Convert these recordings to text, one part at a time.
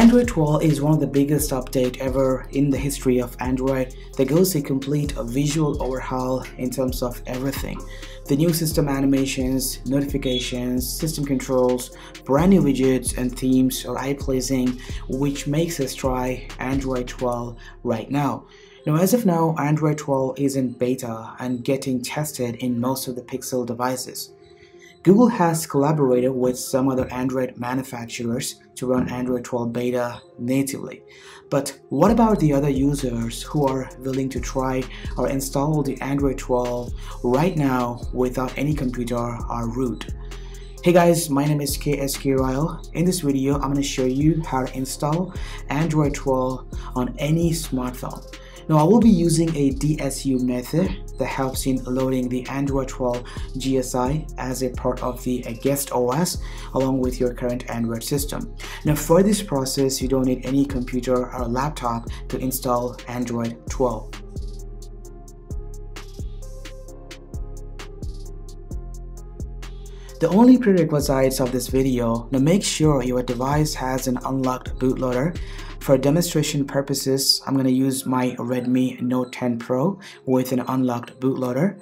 Android 12 is one of the biggest update ever in the history of Android that goes a complete visual overhaul in terms of everything. The new system animations, notifications, system controls, brand new widgets and themes are eye-pleasing which makes us try Android 12 right now. Now as of now, Android 12 is in beta and getting tested in most of the Pixel devices. Google has collaborated with some other Android manufacturers to run Android 12 beta natively. But what about the other users who are willing to try or install the Android 12 right now without any computer or root? Hey guys, my name is KSK Royal. In this video, I'm going to show you how to install Android 12 on any smartphone. Now I will be using a DSU method that helps in loading the Android 12 GSI as a part of the guest OS along with your current Android system. Now for this process, you don't need any computer or laptop to install Android 12. The only prerequisites of this video, now make sure your device has an unlocked bootloader for demonstration purposes, I'm going to use my Redmi Note 10 Pro with an unlocked bootloader.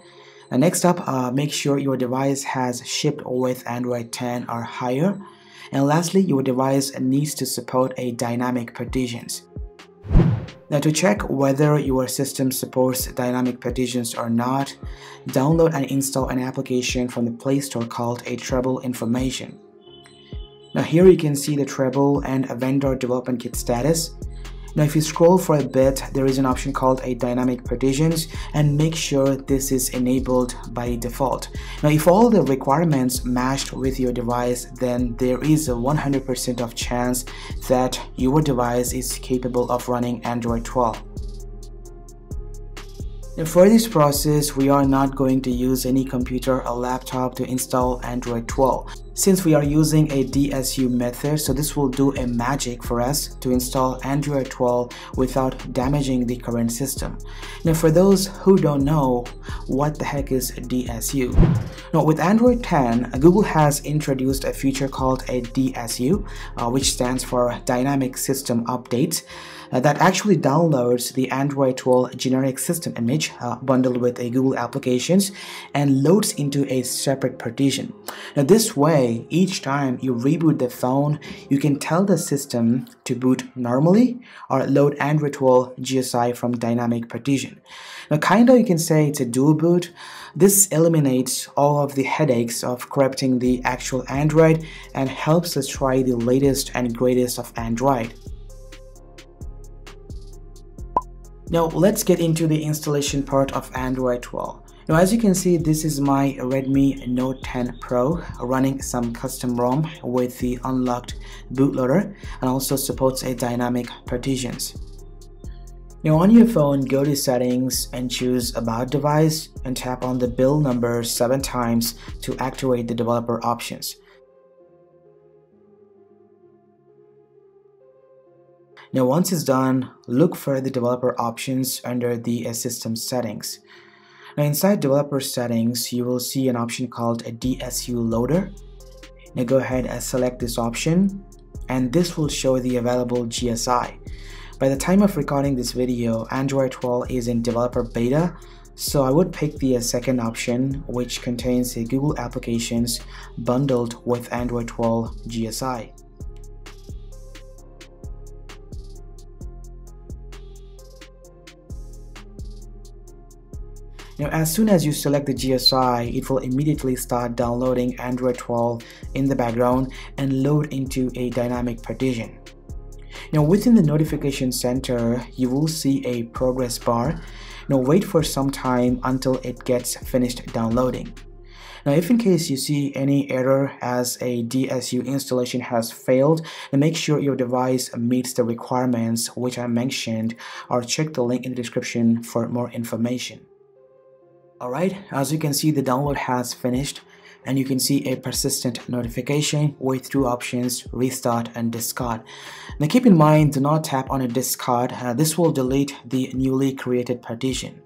Next up, uh, make sure your device has shipped with Android 10 or higher. And lastly, your device needs to support a dynamic partitions. Now to check whether your system supports dynamic partitions or not, download and install an application from the Play Store called a Treble Information. Now here you can see the treble and a vendor development kit status. Now if you scroll for a bit, there is an option called a dynamic partitions and make sure this is enabled by default. Now if all the requirements matched with your device, then there is a 100% of chance that your device is capable of running Android 12. Now for this process, we are not going to use any computer or laptop to install Android 12 since we are using a DSU method so this will do a magic for us to install Android 12 without damaging the current system. Now for those who don't know what the heck is DSU. Now with Android 10 Google has introduced a feature called a DSU uh, which stands for Dynamic System Updates uh, that actually downloads the Android 12 generic system image uh, bundled with a Google applications and loads into a separate partition. Now this way, each time you reboot the phone, you can tell the system to boot normally or load Android 12 GSI from dynamic partition. Now kinda you can say it's a dual boot. This eliminates all of the headaches of corrupting the actual Android and helps us try the latest and greatest of Android. Now let's get into the installation part of Android 12. Now as you can see this is my Redmi Note 10 Pro running some custom ROM with the unlocked bootloader and also supports a dynamic partitions. Now on your phone go to settings and choose about device and tap on the build number 7 times to activate the developer options. Now once it's done, look for the developer options under the system settings. Now inside developer settings, you will see an option called a DSU loader. Now go ahead and select this option and this will show the available GSI. By the time of recording this video, Android 12 is in developer beta, so I would pick the uh, second option which contains the Google applications bundled with Android 12 GSI. Now as soon as you select the GSI, it will immediately start downloading Android 12 in the background and load into a dynamic partition. Now within the notification center, you will see a progress bar. Now wait for some time until it gets finished downloading. Now if in case you see any error as a DSU installation has failed, then make sure your device meets the requirements which I mentioned or check the link in the description for more information. Alright, as you can see the download has finished and you can see a persistent notification with two options restart and discard. Now keep in mind do not tap on a discard, uh, this will delete the newly created partition.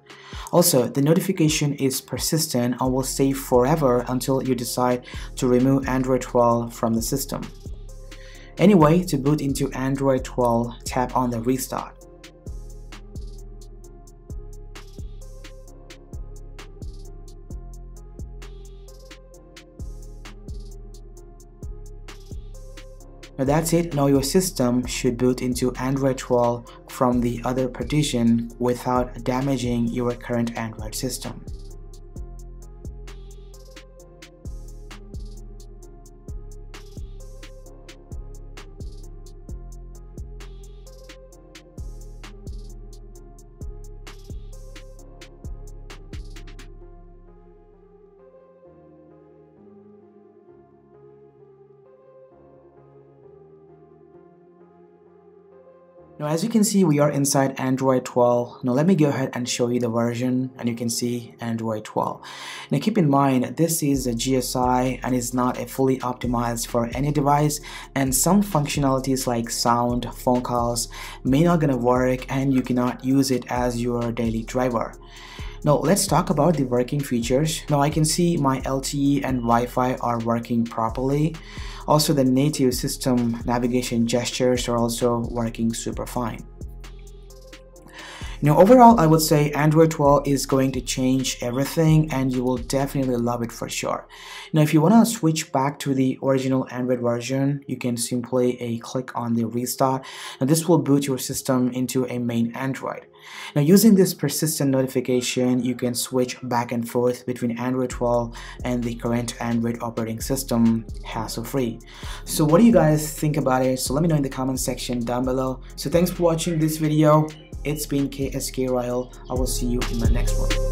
Also, the notification is persistent and will stay forever until you decide to remove Android 12 from the system. Anyway, to boot into Android 12, tap on the restart. Now that's it, now your system should boot into Android 12 from the other partition without damaging your current Android system. Now as you can see we are inside Android 12. Now let me go ahead and show you the version and you can see Android 12. Now keep in mind this is a GSI and is not a fully optimized for any device and some functionalities like sound, phone calls may not gonna work and you cannot use it as your daily driver. Now let's talk about the working features. Now I can see my LTE and Wi-Fi are working properly. Also the native system navigation gestures are also working super fine. Now overall I would say Android 12 is going to change everything and you will definitely love it for sure. Now if you want to switch back to the original Android version you can simply a click on the restart and this will boot your system into a main Android. Now using this persistent notification you can switch back and forth between Android 12 and the current Android operating system hassle free. So what do you guys think about it? So let me know in the comment section down below. So thanks for watching this video. It's been KSK Royal. I will see you in my next one.